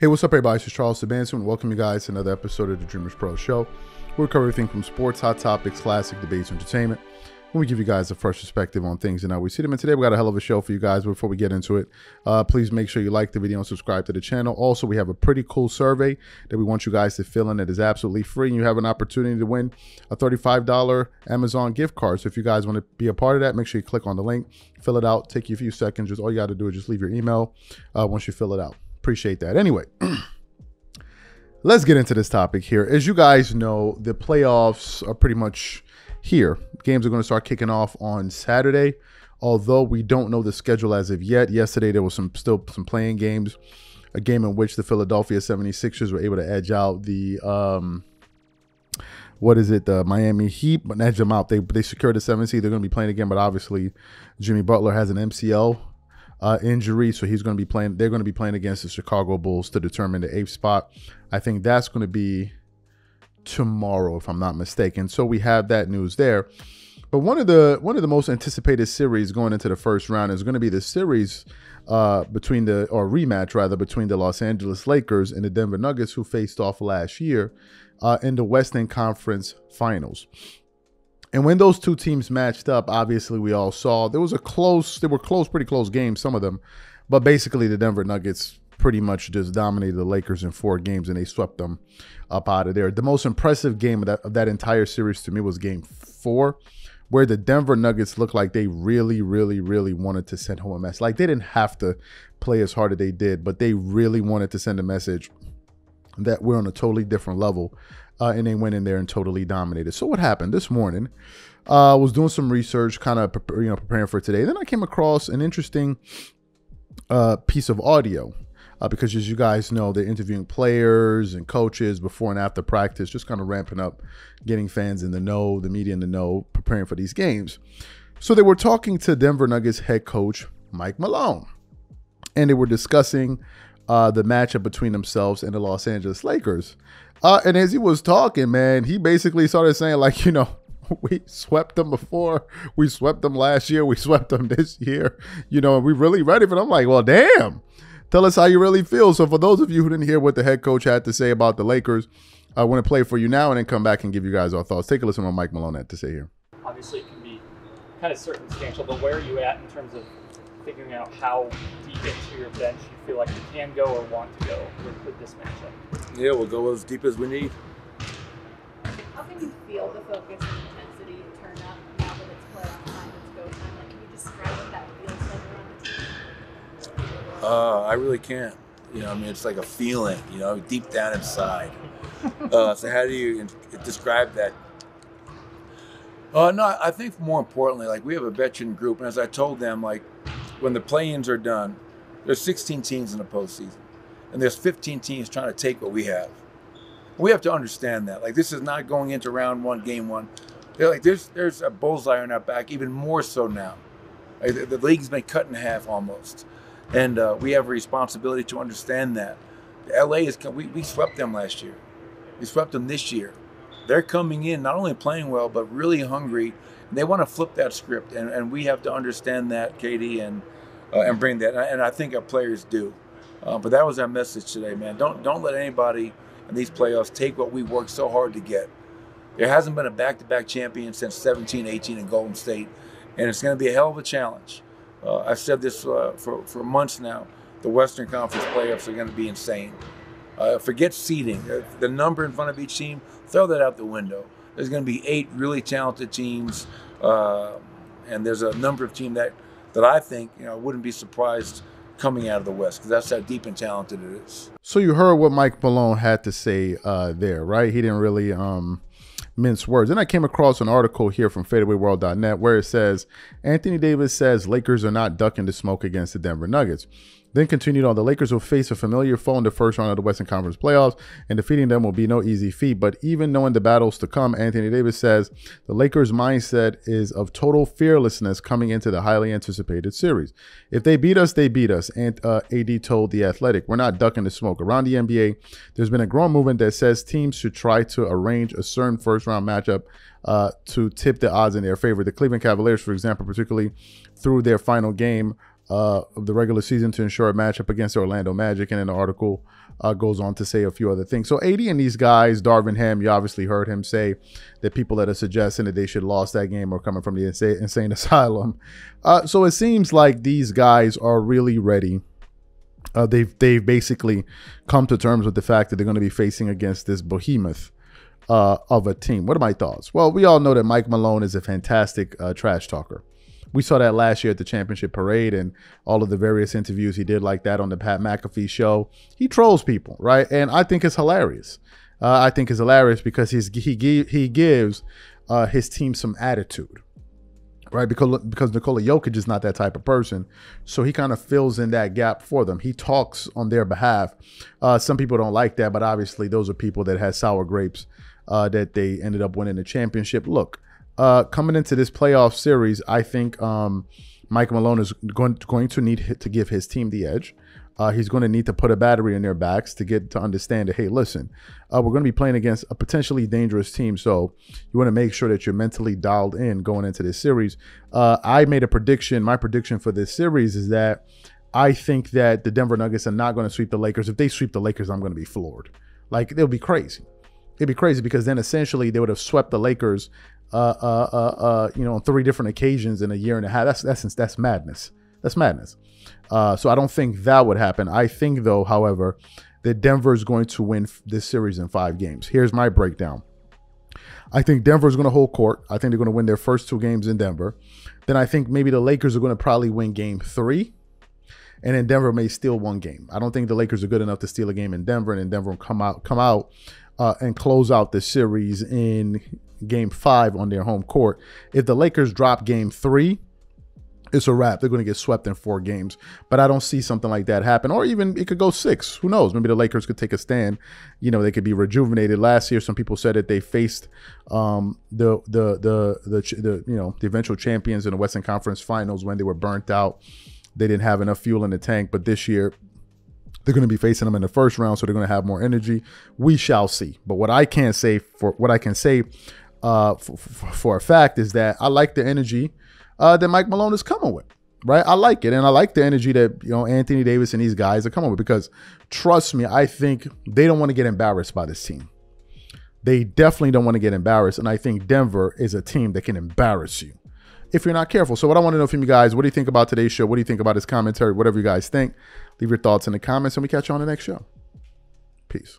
Hey, what's up, everybody? This is Charles Sabanson. Welcome you guys to another episode of the Dreamers Pro Show. We cover everything from sports, hot topics, classic debates, entertainment. And we give you guys a fresh perspective on things and how we see them. And today we got a hell of a show for you guys. Before we get into it, uh, please make sure you like the video and subscribe to the channel. Also, we have a pretty cool survey that we want you guys to fill in. It is absolutely free, and you have an opportunity to win a $35 Amazon gift card. So if you guys want to be a part of that, make sure you click on the link, fill it out, take you a few seconds. Just all you got to do is just leave your email uh, once you fill it out. Appreciate that. Anyway. let's get into this topic here. As you guys know, the playoffs are pretty much here. Games are going to start kicking off on Saturday, although we don't know the schedule as of yet. Yesterday there was some still some playing games, a game in which the Philadelphia 76ers were able to edge out the um what is it, the Miami Heat, but edge them out. They they secured the seventh seed. They're going to be playing again, but obviously Jimmy Butler has an MCL uh, injury, so he's going to be playing. They're going to be playing against the Chicago Bulls to determine the eighth spot. I think that's going to be tomorrow, if I'm not mistaken. So we have that news there. But one of the one of the most anticipated series going into the first round is going to be the series uh, between the or rematch rather between the Los Angeles Lakers and the Denver Nuggets, who faced off last year uh, in the Western Conference Finals. And when those two teams matched up, obviously we all saw there was a close, they were close, pretty close games, some of them. But basically, the Denver Nuggets pretty much just dominated the Lakers in four games and they swept them up out of there. The most impressive game of that, of that entire series to me was game four, where the Denver Nuggets looked like they really, really, really wanted to send home a message. Like they didn't have to play as hard as they did, but they really wanted to send a message that we're on a totally different level uh, and they went in there and totally dominated. So what happened this morning? I uh, was doing some research, kind of you know preparing for today. Then I came across an interesting uh, piece of audio uh, because, as you guys know, they're interviewing players and coaches before and after practice, just kind of ramping up, getting fans in the know, the media in the know, preparing for these games. So they were talking to Denver Nuggets head coach Mike Malone, and they were discussing uh, the matchup between themselves and the Los Angeles Lakers. Uh, and as he was talking, man, he basically started saying, like, you know, we swept them before. We swept them last year. We swept them this year. You know, we really ready for them. I'm like, well, damn. Tell us how you really feel. So, for those of you who didn't hear what the head coach had to say about the Lakers, I want to play for you now and then come back and give you guys our thoughts. Take a listen to what Mike Malone had to say here. Obviously, it can be kind of circumstantial, but where are you at in terms of figuring out how deep into your bench you feel like you can go or want to go with, with this matchup? Yeah, we'll go as deep as we need. How can you feel the focus and intensity turn up now that it's playoff time, it's go time? Like, can you describe what that feels like around the team? Uh, I really can't. You know, I mean, it's like a feeling, you know, deep down inside. uh, so how do you describe that? Uh, no, I think more importantly, like we have a veteran group, and as I told them, like when the play-ins are done, there's 16 teams in the postseason, and there's 15 teams trying to take what we have. We have to understand that. Like this is not going into round one, game one. They're like there's there's a bullseye on our back, even more so now. Like, the, the, league's been cut in half almost, and uh, we have a responsibility to understand that. LA is we, we swept them last year. We swept them this year. They're coming in not only playing well but really hungry they want to flip that script, and, and we have to understand that, Katie, and uh, and bring that. And I think our players do. Uh, but that was our message today, man. Don't don't let anybody in these playoffs take what we worked so hard to get. There hasn't been a back-to-back champion since 17, 18 in Golden State, and it's going to be a hell of a challenge. Uh, I've said this uh, for for months now. The Western Conference playoffs are going to be insane. Uh, forget seeding. The number in front of each team, throw that out the window there's going to be eight really talented teams, uh, and there's a number of teams that that I think you know wouldn't be surprised coming out of the West because that's how deep and talented it is. So you heard what Mike Malone had to say uh, there, right? He didn't really um, mince words. Then I came across an article here from FadeawayWorld.net where it says Anthony Davis says Lakers are not ducking the smoke against the Denver Nuggets. Then continued on, the Lakers will face a familiar foe in the first round of the Western Conference playoffs, and defeating them will be no easy feat. But even knowing the battles to come, Anthony Davis says the Lakers' mindset is of total fearlessness coming into the highly anticipated series. If they beat us, they beat us. And uh, AD told The Athletic, we're not ducking the smoke. Around the NBA, there's been a growing movement that says teams should try to arrange a certain first round matchup uh, to tip the odds in their favor. The Cleveland Cavaliers, for example, particularly through their final game uh, of the regular season to ensure a matchup against the Orlando Magic. And in the article uh, goes on to say a few other things. So AD and these guys, Darvin Ham, you obviously heard him say that people that are suggesting that they should lost that game are coming from the insane, insane asylum. Uh, so it seems like these guys are really ready. Uh, they've they've basically come to terms with the fact that they're going to be facing against this behemoth uh, of a team. What are my thoughts? Well, we all know that Mike Malone is a fantastic uh, trash talker. We saw that last year at the championship parade and all of the various interviews he did like that on the Pat McAfee show. He trolls people, right? And I think it's hilarious. Uh, I think it's hilarious because he's he he gives uh, his team some attitude, right? Because because Nikola Jokic is not that type of person, so he kind of fills in that gap for them. He talks on their behalf. Uh, some people don't like that, but obviously those are people that had sour grapes uh, that they ended up winning the championship. Look, uh, coming into this playoff series, I think um, Mike Malone is going going to need to give his team the edge. Uh, he's going to need to put a battery in their backs to get to understand that hey, listen, uh, we're going to be playing against a potentially dangerous team, so you want to make sure that you're mentally dialed in going into this series. Uh, I made a prediction. My prediction for this series is that I think that the Denver Nuggets are not going to sweep the Lakers. If they sweep the Lakers, I'm going to be floored. Like it'll be crazy. It'd be crazy because then essentially they would have swept the Lakers uh, uh, uh, uh, you know, on three different occasions in a year and a half. That's that's that's madness. That's madness. Uh, so I don't think that would happen. I think though, however, that Denver is going to win this series in five games. Here's my breakdown. I think Denver is going to hold court. I think they're going to win their first two games in Denver. Then I think maybe the Lakers are going to probably win game three. And then Denver may steal one game. I don't think the Lakers are good enough to steal a game in Denver, and then Denver will come out come out uh, and close out the series in game five on their home court. If the Lakers drop game three, it's a wrap. They're going to get swept in four games. But I don't see something like that happen. Or even it could go six. Who knows? Maybe the Lakers could take a stand. You know, they could be rejuvenated. Last year, some people said that they faced um, the, the the the the you know the eventual champions in the Western Conference Finals when they were burnt out. They didn't have enough fuel in the tank. But this year, they're going to be facing them in the first round, so they're going to have more energy. We shall see. But what I can say for what I can say uh, for, for, a fact is that I like the energy uh, that Mike Malone is coming with. Right, I like it, and I like the energy that you know Anthony Davis and these guys are coming with because, trust me, I think they don't want to get embarrassed by this team. They definitely don't want to get embarrassed, and I think Denver is a team that can embarrass you if you're not careful. So, what I want to know from you guys, what do you think about today's show? What do you think about this commentary? Whatever you guys think, leave your thoughts in the comments, and we catch you on the next show. Peace.